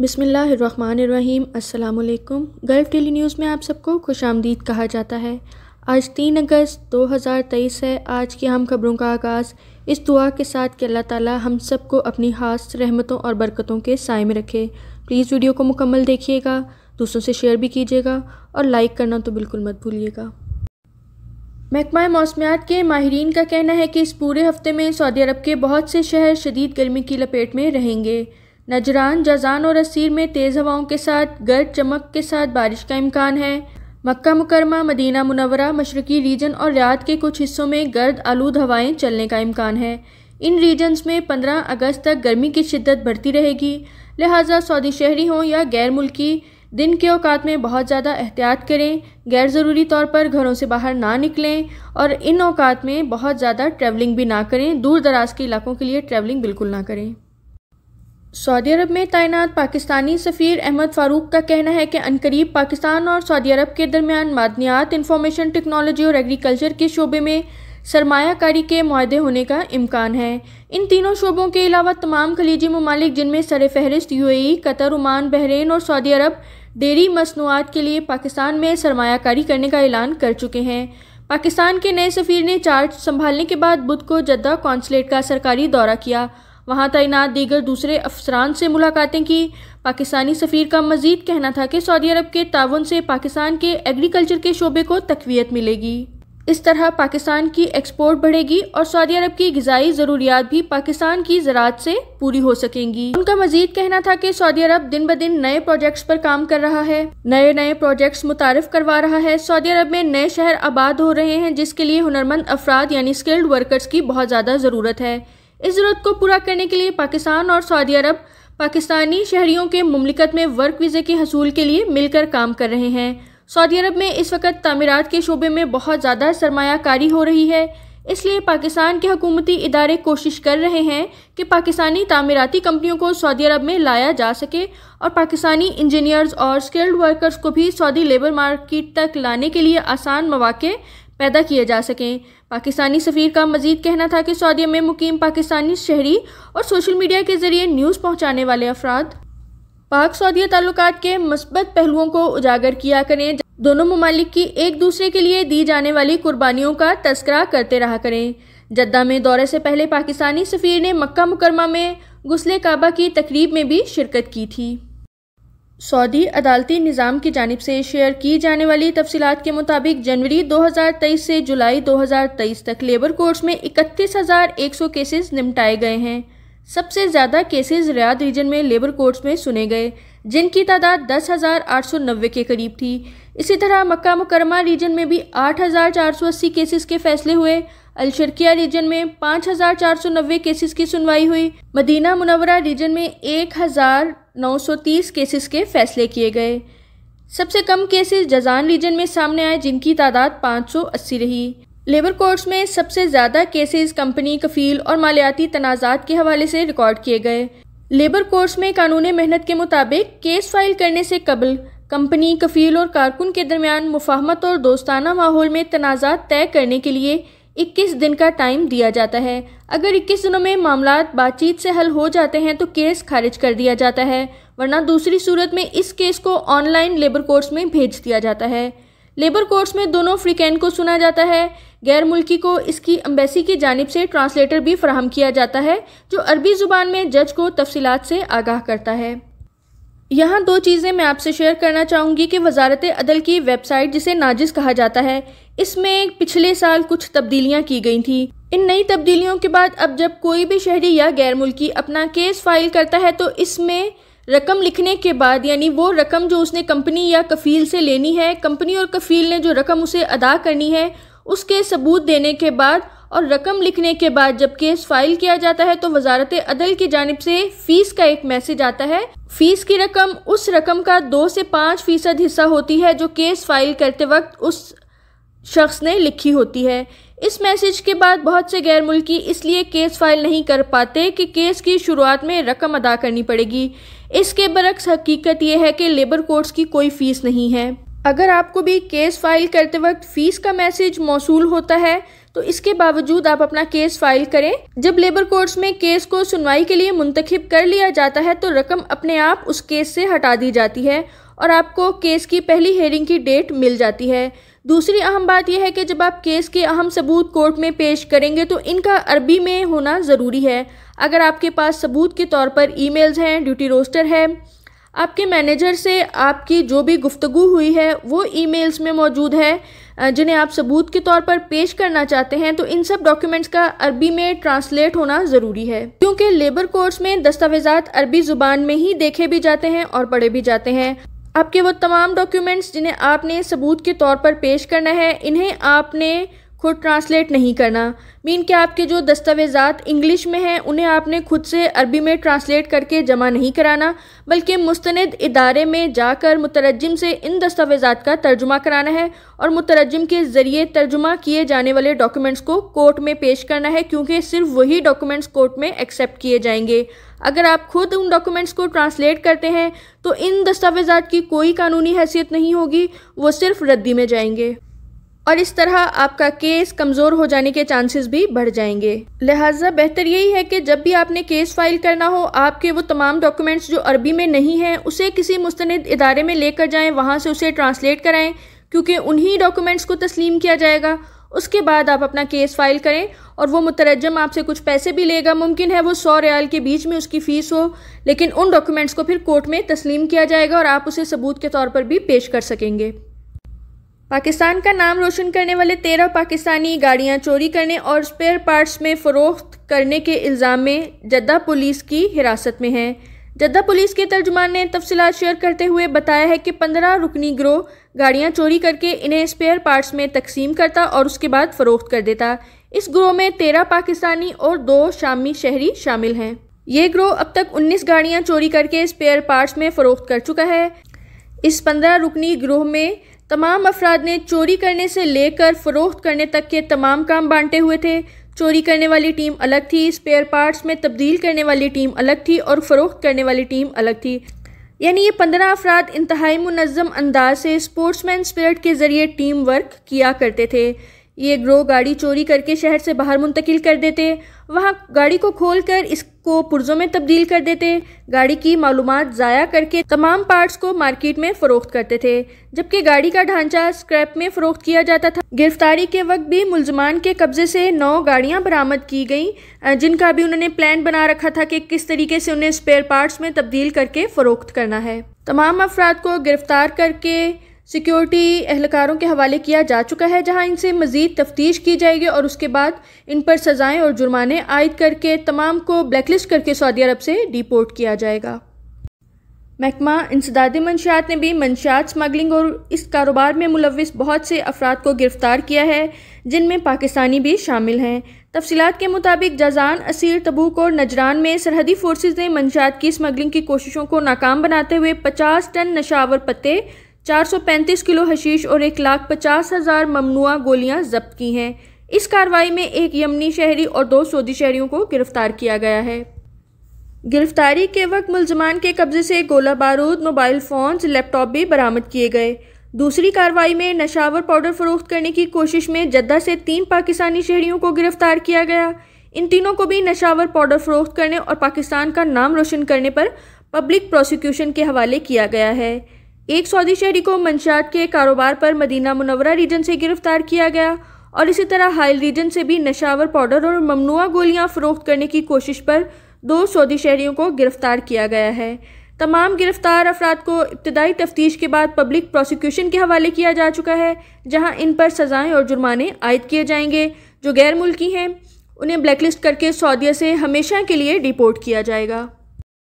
बिसमीम अल्लाम gulf daily news में आप सबको खुश आमदीद कहा जाता है। आज तीन अगस्त 2023 है। आज की हम खबरों का आगाज़। इस दुआ के साथ कि अल्लाह ताला हम सबको अपनी खास रहमतों और बरकतों के साय में रखे। प्लीज़ वीडियो को मुकम्मल देखिएगा, दूसरों से शेयर भी कीजिएगा और लाइक करना तो बिल्कुल मत भूलिएगा। महकमा मौसमियात के माहरीन का कहना है कि इस पूरे हफ़्ते में सऊदी अरब के बहुत से शहर शदीद गर्मी की लपेट में रहेंगे। नजरान, जजान और असीर में तेज़ हवाओं के साथ, गर्द चमक के साथ बारिश का इम्कान है। मक्का मुकरमा मदीना मुनवरा मशरकी रीजन और रियाद के कुछ हिस्सों में गर्द आलूद हवाएँ चलने का इम्कान है। इन रीजन्स में 15 अगस्त तक गर्मी की शिद्दत बढ़ती रहेगी। लिहाजा सऊदी शहरी हों या गैर मुल्की, दिन के औकात में बहुत ज़्यादा एहतियात करें, गैर ज़रूरी तौर पर घरों से बाहर ना निकलें और इन औकात में बहुत ज़्यादा ट्रैवलिंग भी ना करें, दूर दराज के इलाकों के लिए ट्रैवलिंग बिल्कुल ना करें। सऊदी अरब में तैनात पाकिस्तानी सफ़ीर अहमद फ़ारूक का कहना है कि अनकरीब पाकिस्तान और सऊदी अरब के दरमियान मादनियात इंफॉर्मेशन टेक्नोलॉजी और एग्रीकल्चर के शोबे में सरमायाकारी के माहे होने का इम्कान है। इन तीनों शोबों के अलावा तमाम खलीजी ममालिक, जिनमें सर फहरिस्त U E Qatar, Oman, Bahrain और सऊदी अरब डेयरी मसनूआत के लिए पाकिस्तान में सरमाकारी करने का ऐलान कर चुके हैं। पाकिस्तान के नए सफ़ीर ने चार्ज संभालने के बाद बुध को जद्दा कौंसलेट का सरकारी दौरा किया। वहाँ तैनात दीगर दूसरे अफसरान से मुलाकातें की। पाकिस्तानी सफ़ीर का मजीद कहना था कि सऊदी अरब के ताउन से पाकिस्तान के एग्रीकल्चर के शोबे को तकवीत मिलेगी। इस तरह पाकिस्तान की एक्सपोर्ट बढ़ेगी और सऊदी अरब की गजाई ज़रूरियात भी पाकिस्तान की ज़रात से पूरी हो सकेंगी। उनका मजीद कहना था कि सऊदी अरब दिन ब दिन नए प्रोजेक्ट्स पर काम कर रहा है नए नए प्रोजेक्ट्स मुतारफ करवा रहा है। सऊदी अरब में नए शहर आबाद हो रहे हैं, जिसके लिए हुनरमंद अफराद यानी स्किल्ड वर्कर्स की बहुत ज़्यादा ज़रूरत है। इस ज़रूरत को पूरा करने के लिए पाकिस्तान और सऊदी अरब पाकिस्तानी शहरीों के ममलिकत में वर्क वीज़े के हसूल के लिए मिलकर काम कर रहे हैं। सऊदी अरब में इस वक्त तमीरत के शोबे में बहुत ज़्यादा सरमाकारी हो रही है। इसलिए पाकिस्तान के हकूमती इदारे कोशिश कर रहे हैं कि पाकिस्तानी तमीराती कंपनियों को सऊदी अरब में लाया जा सके और पाकिस्तानी इंजीनियर्स और स्किल्ड वर्कर्स को भी सऊदी लेबर मार्केट तक लाने के लिए आसान मौाक़े पैदा किए जा सकें। पाकिस्तानी सफ़ीर का मजीद कहना था कि सऊदी में मुकीम पाकिस्तानी शहरी और सोशल मीडिया के ज़रिए न्यूज़ पहुँचाने वाले अफराद। पाक सऊदी ताल्लुक के मस्बत पहलुओं को उजागर किया करें। दोनों ममालिक की एक दूसरे के लिए दी जाने वाली कुर्बानियों का तस्करा करते रहा करें। जद्दा में दौरे से पहले पाकिस्तानी सफ़ीर ने मक्का मुकरमा में गुस्ले काबा की तकरीब में भी शिरकत की थी। सऊदी अदालती निज़ाम की जानब से शेयर की जाने वाली तफसीत के मुताबिक जनवरी 2023 से जुलाई 2023 तक लेबर कोर्ट्स में इकतीस हज़ार एक सौ केसेस निपटाए गए हैं। सबसे ज़्यादा केसेस रियाद रीजन में लेबर कोर्ट्स में सुने गए, जिनकी तादाद दस हज़ार आठ सौ नब्बे के करीब थी। इसी तरह मक्का मुकरमा रीजन में भी आठ हज़ार चार सौ अस्सी केसेस के फैसले हुए। अलशरकिया रीजन में पाँच हज़ार चार सौ नब्बे केसेस की सुनवाई हुई। मदीना मुनवरा रीजन में एक हज़ार नौ सौ तीस केसेस के फैसले किए गए। सबसे कम केसेस जजान रीजन में सामने आए, जिनकी तादाद पाँच सौ अस्सी रही। लेबर कोर्ट्स में सबसे ज़्यादा केसेस कंपनी कफील और मालियाती तनाज़ात के हवाले से रिकॉर्ड किए गए। लेबर कोर्ट्स में कानून मेहनत के मुताबिक केस फ़ाइल करने से कबल कंपनी कफील और कारकुन के दरमियान मुफाहमत और दोस्ताना माहौल में तनाज़ात तय करने के लिए 21 दिन का टाइम दिया जाता है। अगर 21 दिनों में मामला बातचीत से हल हो जाते हैं तो केस खारिज कर दिया जाता है, वरना दूसरी सूरत में इस केस को ऑनलाइन लेबर कोर्ट्स में भेज दिया जाता है। लेबर कोर्ट्स में दोनों फ्रीकैन को सुना जाता है। गैर मुल्की को इसकी अम्बेसी की जानब से ट्रांसलेटर भी फ्राहम किया जाता है, जो अरबी ज़ुबान में जज को तफसीत से आगाह करता है। यहाँ दो चीज़ें मैं आपसे शेयर करना चाहूँगी कि वजारत अदल की वेबसाइट जिसे नाजिस कहा जाता है, इसमें पिछले साल कुछ तब्दीलियाँ की गई थी। इन नई तब्दीलियों के बाद अब जब कोई भी शहरी या गैर मुल्की अपना केस फ़ाइल करता है तो इसमें रकम लिखने के बाद, यानी वो रकम जो उसने कंपनी या कफ़ील से लेनी है कंपनी और कफ़ील ने जो रकम उसे अदा करनी है, उसके सबूत देने के बाद और रकम लिखने के बाद जब केस फ़ाइल किया जाता है तो वजारत अदल की जानब से फ़ीस का एक मैसेज आता है। फ़ीस की रकम उस रकम का दो से पाँच फ़ीसद हिस्सा होती है, जो केस फ़ाइल करते वक्त उस शख्स ने लिखी होती है। इस मैसेज के बाद बहुत से गैर मुल्की इसलिए केस फ़ाइल नहीं कर पाते कि केस की शुरुआत में रकम अदा करनी पड़ेगी। इसके बरक्स हकीकत यह है कि लेबर कोर्ट्स की कोई फ़ीस नहीं है। अगर आपको भी केस फ़ाइल करते वक्त फ़ीस का मैसेज मौसू होता है तो इसके बावजूद आप अपना केस फ़ाइल करें। जब लेबर कोर्ट्स में केस को सुनवाई के लिए मुंतखब कर लिया जाता है तो रकम अपने आप उस केस से हटा दी जाती है और आपको केस की पहली हेयरिंग की डेट मिल जाती है। दूसरी अहम बात यह है कि जब आप केस के अहम सबूत कोर्ट में पेश करेंगे तो इनका अरबी में होना ज़रूरी है। अगर आपके पास सबूत के तौर पर ईमेल्स हैं ड्यूटी रोस्टर है, आपके मैनेजर से आपकी जो भी गुफ्तगु हुई है, वो ईमेल्स में मौजूद है। जिन्हें आप सबूत के तौर पर पेश करना चाहते हैं तो इन सब डॉक्यूमेंट्स का अरबी में ट्रांसलेट होना ज़रूरी है। क्योंकि लेबर कोर्स में दस्तावेजात अरबी ज़ुबान में ही देखे भी जाते हैं और पढ़े भी जाते हैं। आपके वो तमाम डॉक्यूमेंट्स जिन्हें आपने सबूत के तौर पर पेश करना है, इन्हें आपने खुद ट्रांसलेट नहीं करना। मीन कि आपके जो दस्तावेज़ात इंग्लिश में हैं, उन्हें आपने खुद से अरबी में ट्रांसलेट करके जमा नहीं कराना, बल्कि मुस्तनद इदारे में जाकर मुतरजम से इन दस्तावेज़ात का तर्जुमा कराना है और मुतरजम के ज़रिए तर्जुमा किए जाने वाले डॉक्यूमेंट्स को कोर्ट में पेश करना है, क्योंकि सिर्फ़ वही डॉक्यूमेंट्स कोर्ट में एक्सेप्ट किए जाएँगे। अगर आप खुद उन डॉक्यूमेंट्स को ट्रांसलेट करते हैं तो इन दस्तावेज़ात की कोई कानूनी हैसियत नहीं होगी, वो सिर्फ़ रद्दी में जाएँगे। और इस तरह आपका केस कमज़ोर हो जाने के चांसेस भी बढ़ जाएँगे। लिहाजा बेहतर यही है कि जब भी आपने केस फ़ाइल करना हो, आपके वो तमाम डॉक्यूमेंट्स जो अरबी में नहीं हैं, उसे किसी मुस्ंद इदारे में लेकर जाएँ, वहाँ से उसे ट्रांसलेट कराएँ, क्योंकि उन्हीं डॉक्यूमेंट्स को तस्लीम किया जाएगा। उसके बाद आप अपना केस फ़ाइल करें और वो मुतरजम आपसे कुछ पैसे भी लेगा। मुमकिन है वो सौ रियाल के बीच में उसकी फ़ीस हो, लेकिन उन डॉक्यूमेंट्स को फिर कोर्ट में तस्लीम किया जाएगा और आप उसे सबूत के तौर पर भी पेश कर सकेंगे। पाकिस्तान का नाम रोशन करने वाले तेरह पाकिस्तानी गाड़ियाँ चोरी करने और स्पेयर पार्ट्स में फ़रोख्त करने के इल्ज़ाम में जद्दा पुलिस की हिरासत में हैं। जद्दा पुलिस के तर्जुमान ने तफसीत शेयर करते हुए बताया है कि पंद्रह रुकनी ग्रोह गाड़ियाँ चोरी करके इन्हें स्पेयर पार्ट्स में तकसीम करता और उसके बाद फ़रोख्त कर देता। इस ग्रोह में तेरह पाकिस्तानी और दो शामी शहरी शामिल हैं। ये ग्रोह अब तक उन्नीस गाड़ियाँ चोरी करके स्पेयर पार्ट्स में फ़रोख्त कर चुका है। इस पंद्रह रुकनी ग्रोह में तमाम अफराद ने चोरी करने से लेकर फ़रोख्त करने तक के तमाम काम बांटे हुए थे। चोरी करने वाली टीम अलग थी स्पेयर पार्ट्स में तब्दील करने वाली टीम अलग थी और फ़रोख्त करने वाली टीम अलग थी। यानी ये पंद्रह अफराद इंतहाई मुनज़म अंदाज से स्पोर्ट्समैन स्पिरिट के ज़रिए टीम वर्क किया करते थे। ये ग्रो गाड़ी चोरी करके शहर से बाहर मुंतकिल कर देते। वहाँ गाड़ी को खोल कर इसको पुर्जों में तब्दील कर देते। गाड़ी की मालूम ज़ाया करके तमाम पार्ट्स को मार्केट में फ़रोख्त करते थे, जबकि गाड़ी का ढांचा स्क्रैप में फ़रोख्त किया जाता था। गिरफ्तारी के वक्त भी मुलजमान के कब्ज़े से नौ गाड़ियाँ बरामद की गई जिनका भी उन्होंने प्लान बना रखा था कि किस तरीके से उन्हें स्पेयर पार्ट्स में तब्दील करके फ़रोख्त करना है। तमाम अफराद को गिरफ़्तार करके सिक्योरिटी एहलकारों के हवाले किया जा चुका है, जहाँ इनसे मज़ीद तफ्तीश की जाएगी और उसके बाद इन पर सज़ाएँ और जुर्माने आयद करके तमाम को ब्लैकलिस्ट करके सऊदी अरब से डिपोर्ट किया जाएगा। महकमा इंसदाद मंशियात ने भी मंशियात स्मगलिंग और इस कारोबार में मुलविस बहुत से अफराद को गिरफ़्तार किया है, जिनमें पाकिस्तानी भी शामिल हैं। तफसीत के मुताबिक जजान, असीर, तबूक और नजरान में सरहदी फोर्सेज ने मंशियात की स्मगलिंग की कोशिशों को नाकाम बनाते हुए पचास टन नशावर पत्ते 435 किलो हशीश और एक लाख पचास हज़ार ममनुआ गोलियाँ जब्त की हैं। इस कार्रवाई में एक यमनी शहरी और दो सऊदी शहरियों को गिरफ़्तार किया गया है। गिरफ्तारी के वक्त मुलजमान के कब्जे से गोला बारूद, मोबाइल फ़ोन्स, लैपटॉप भी बरामद किए गए। दूसरी कार्रवाई में नशावर पाउडर फरोख्त करने की कोशिश में जद्दा से तीन पाकिस्तानी शहरियों को गिरफ़्तार किया गया। इन तीनों को भी नशावर पाउडर फरोख्त करने और पाकिस्तान का नाम रोशन करने पर पब्लिक प्रोसिक्यूशन के हवाले किया गया है। एक सऊदी शहरी को मंशात के कारोबार पर मदीना मुनवरा रीजन से गिरफ़्तार किया गया और इसी तरह हाइल रीजन से भी नशावर पाउडर और ममनुआ गोलियाँ फरोख्त करने की कोशिश पर दो सऊदी शहरीों को गिरफ़्तार किया गया है। तमाम गिरफ़्तार अफराद को इब्तदाई तफ्तीश के बाद पब्लिक प्रोसिक्यूशन के हवाले किया जा चुका है, जहाँ इन पर सज़ाएँ और जुर्माने आयद किए जाएँगे, जो गैर मुल्की हैं। उन्हें ब्लैकलिस्ट करके सऊदीया से हमेशा के लिए डिपोर्ट किया जाएगा।